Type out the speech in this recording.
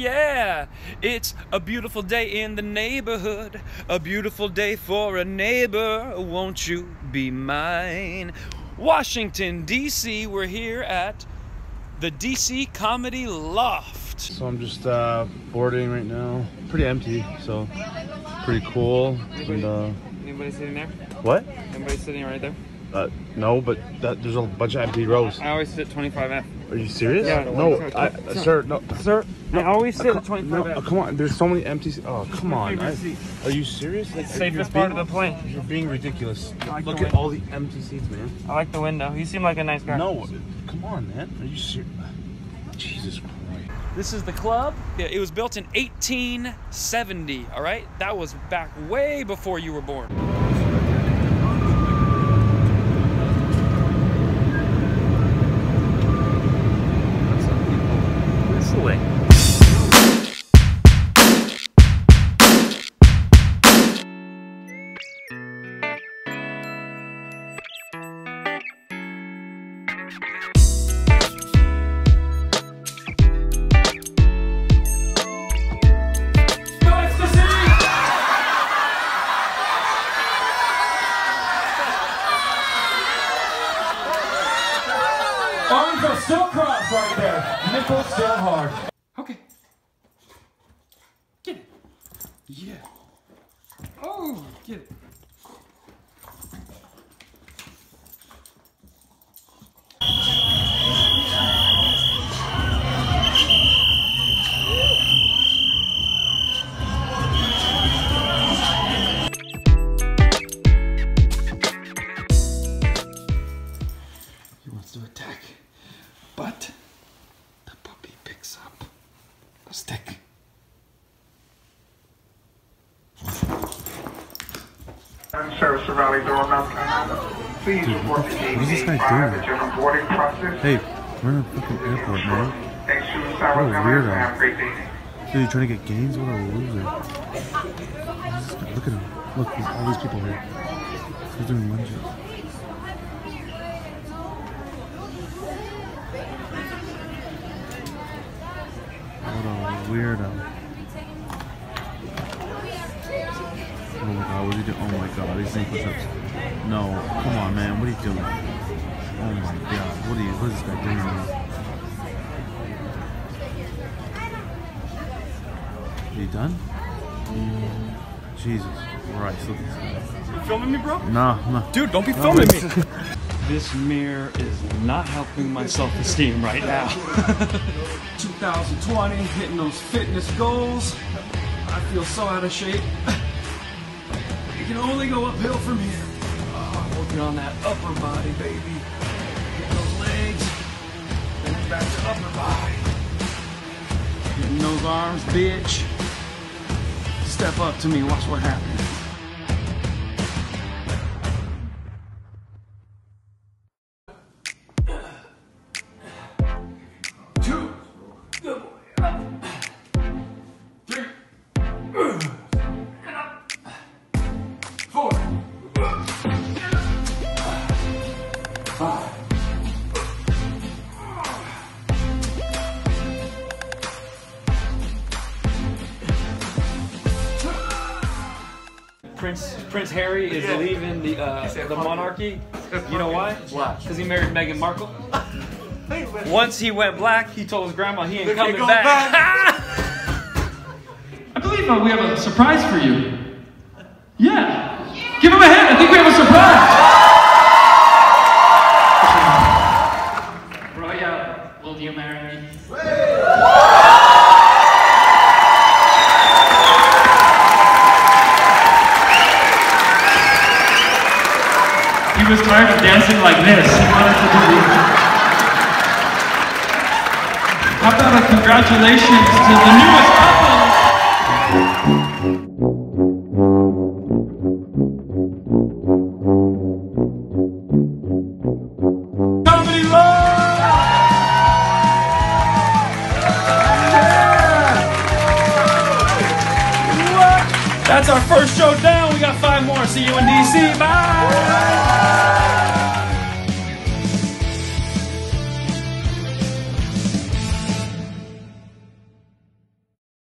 yeah. It's a beautiful day in the neighborhood. A beautiful day for a neighbor. Won't you be mine? Washington, D.C. We're here at the DC Comedy Loft. So I'm just uh, boarding right now. Pretty empty, so pretty cool. And, uh, Anybody sitting there? what? Anybody sitting right there? Uh, no, but that, there's a bunch of empty rows. I always sit 25F. Are you serious? Yeah, No, sorry, I, sir, no, sir. I always sit at 25F. no, uh, come on, there's so many empty. Oh, come on. I- seat. are you serious? Like, It's are safest you part of the plane. You're being ridiculous. like Look at all the empty seats, man. I like the window. You seem like a nice guy. No, come on, man. Are you serious? Jesus Christ. This is the club. Yeah, it was built in 1870, all right? That was back way before you were born. Arms are still crossed right there. Nipples still hard. Okay. Get it. Yeah. Oh, get it. Valley Door, North Carolina. Please report to what is this guy prior doing? to general boarding process. Hey, we're in a fucking airport, man. Thanks What a weirdo. Have a great day. Dude, you trying to get gains? What a loser. Look at him. Look, there's all these people here. Doing lunges. What a weirdo. Oh my god, what are you doing? Oh my god, he's doing push-ups. No, come on, man. What are you doing? Oh my god, what are you? What is this guy doing? Man? Are you done? Mm, Jesus Christ, look at this guy. Filming me, bro? No, no. Dude, don't be filming me. This mirror is not helping my self-esteem right now. 2020, hitting those fitness goals. I feel so out of shape. Can only go uphill from here. Oh, working on that upper body, baby. Hitting those legs, then back to upper body. Hitting those arms, bitch. Step up to me, watch what happens. Prince Prince Harry is leaving the uh, the monarchy. You know why? Why? Because he married Meghan Markle. Once he went black, he told his grandma he ain't coming back. I believe uh, we have a surprise for you. Yeah. Give him a hand. I think we have a surprise. Was tired of dancing like this. He wanted to do How about a congratulations to the newest couple? That's our first show down. We got five more. See you in DC. Bye.